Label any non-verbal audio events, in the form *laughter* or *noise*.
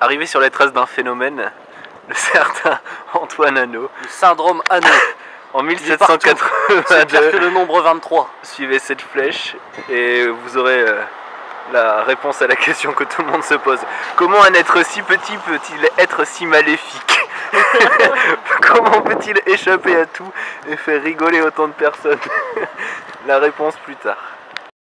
arrivé sur les traces d'un phénomène, le certain *laughs* Antoine Anneau, Le syndrome anneau. *laughs* en Il le nombre 23. Suivez cette flèche et vous aurez euh, la réponse à la question que tout le monde se pose. Comment un être si petit peut-il être si maléfique *laughs* Comment peut-il échapper à tout et faire rigoler autant de personnes La réponse plus tard.